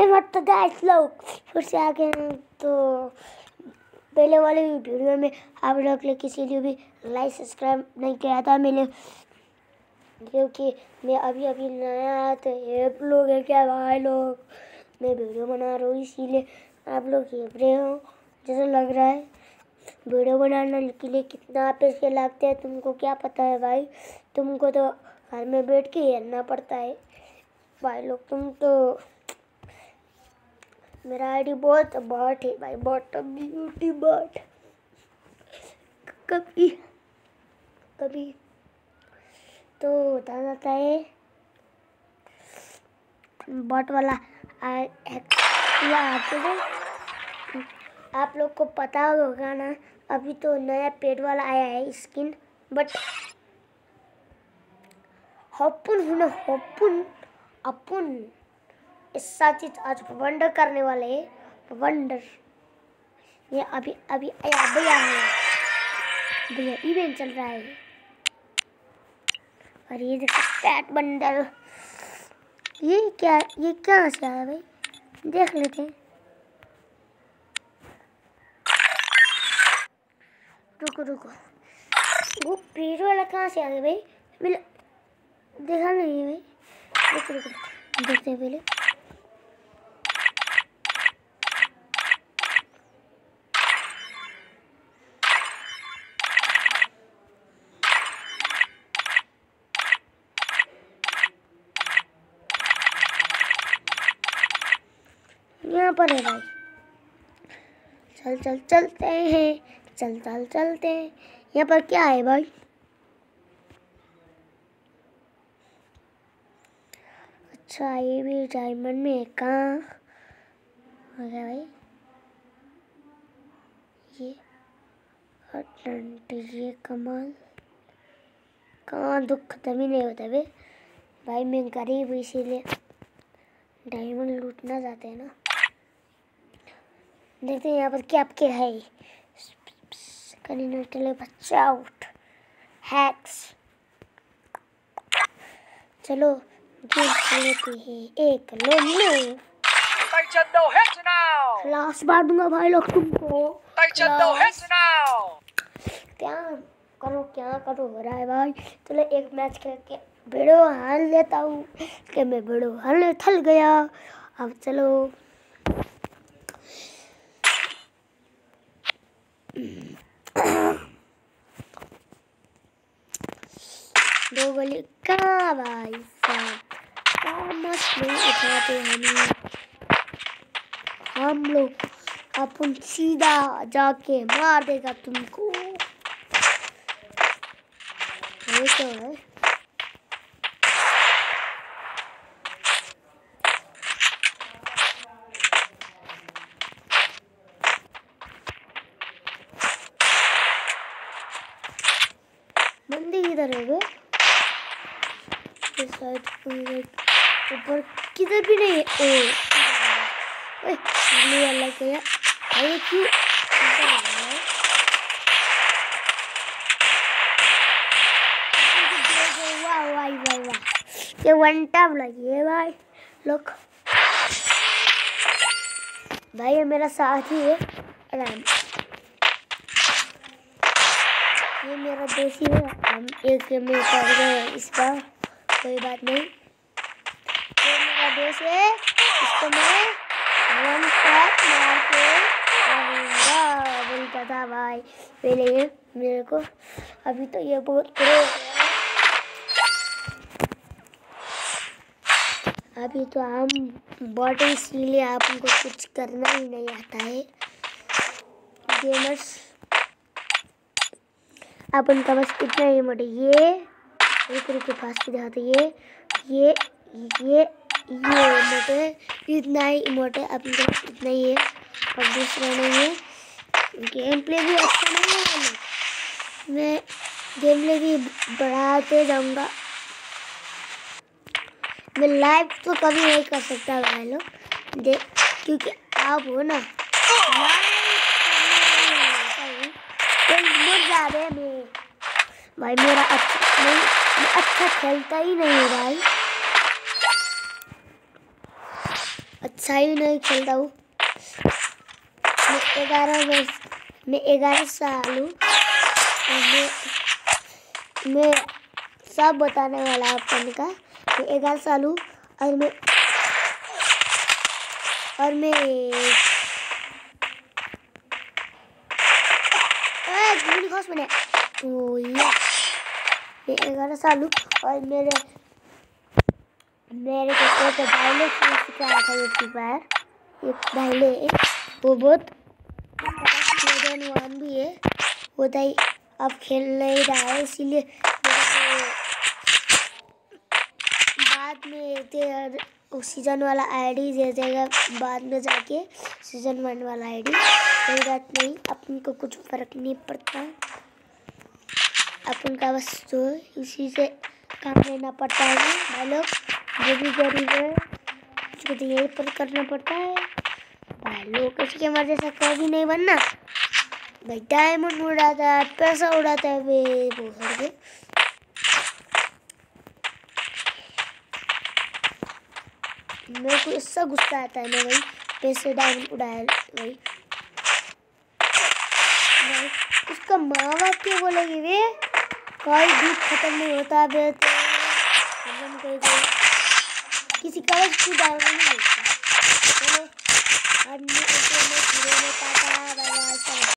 बोले मत तो गाइस लोग फिर से आ गए तो पहले वाले वीडियो में आप लोग ने किसी ने भी लाइक सब्सक्राइब नहीं किया था मैंने क्योंकि मैं अभी अभी नया आया तो ये लोग है क्या भाई लोग मैं वीडियो बना रहा हूँ इसीलिए आप लोग ये रहे हो जैसा लग रहा है, वीडियो बनाने के लिए कितना पैसे लगते हैं, तुमको क्या पता है भाई? तुमको तो घर में बैठ के हेरना पड़ता है। भाई लोग, तुम तो मेरा आईडी बहुत बॉट है भाई बॉट ब्यूटी बॉट कभी कभी। तो होता जाता है बॉट वाला आप लोग को पता होगा ना, अभी तो नया पेड वाला आया है स्किन बट हॉपुन हूँ ना, हॉपुन, अपुन। ऐसा चीज़ आज वंडर करने वाले वंडर। ये अभी अभी आया भैया है। भैया इवेंट चल रहा है। और ये देखो पैट बंडल ये क्या, ये कहाँ से आया भाई? देख लेते हैं। रुको रुको। वो पेड़ वाला कहाँ से आ गया भाई? देखा नहीं है भाई। रुको रुको। देखते हैं पहले। यहाँ पर है भाई। चल चल, चलते हैं। चल चल, चलते हैं। यहाँ पर क्या है भाई? अच्छा ये भी डायमंड में है कहाँ? हो गया भाई। ये ये कमाल। कहाँ दुख खत्म ही नहीं होता बे। भाई, मैं गरीब इसीलिए डायमंड लूटना चाहते हैं ना। देखते हैं यहाँ पर क्या आपके है। करीना बच्चा आउट हैक्स चलो गेम लेते हैं। एक लो? क्लास मार दूँगा भाई लोग तुमको? क्या करो क्या करो हो रहा है भाई। चलो एक मैच खेल के वीडियो हार लेता हूँ। कि मैं वीडियो हारने थल गया। अब चलो। दो गोली कहाँ भाई साहब? नहीं उठाते हम हम लोग अपन सीधा जाके मार देगा तुमको। ये तो है। बंदी किधर है वे? साइड पर ऊपर किधर भी नहीं है ओ ये वाला क्या अरे क्यों ये वन टाइम लगी भाई लोग भाई ये मेरा साथी है, राम. ये मेरा देसी है हम एक में पड़ गए इस बार. कोई बात नहीं। ये मेरा देश है, इसको मैं वन टैप मार के बोलता था भाई? पहले ये मेरे को, अभी तो ये बहुत प्रो अभी तो हम बॉट इसीलिए आपको कुछ करना ही नहीं आता है। गेमर्स अपन का बस इतना ही मोटे ये रुक रुक पास की दिखाते ये ये ये ये मोटे इतना ही मोटे अपन का बस इतना ही है। और दूसरा नहीं है। गेम प्ले भी अच्छा नहीं है। मैं गेम प्ले भी बढ़ाते जाऊँगा। मैं लाइव तो कभी नहीं कर सकता भाई लोग। देख क्योंकि आप हो ना। मर जा रहे मैं भाई, मेरा अच्छा नहीं। अच्छा खेलता ही नहीं हूँ भाई। अच्छा ही नहीं खेलता हूँ मैं ग्यारह वर्ष मैं ग्यारह साल हूँ। मैं मैं सब बताने वाला आप अपन का। मैं ग्यारह साल हूँ और मैं और मैं मैंने ओ या मैं ग्यारह साल हूँ और मेरे मेरे को एक डायले खेल सिखाया था ये फ्री फायर एक डायले वो बहुत वन भी है। वो दाई अब खेल नहीं रहा है, इसीलिए बाद में ते सीज़न वाला आईडी दे देगा बाद में जाके। सीज़न वन वाला आईडी कोई बात नहीं, अपन को कुछ फ़र्क नहीं पड़ता। अपन का बस जो इसी से काम लेना पड़ता है भाई लोग जो भी गरीब है, उसको तो यही पर करना पड़ता है। भाई, लोग किसी के मर्ज़ी से कभी नहीं बनना। भाई डायमंड उड़ाता है, पैसा उड़ाता है, वे वो करके मेरे को इससे गुस्सा आता है ना भाई, पैसे डायमंड उड़ाया भाई, उसका माँ बाप क्यों बोलेगी वे? कोई भी खत्म नहीं होता है तो किसी का भी डालना नहीं होता चलो बाय बाय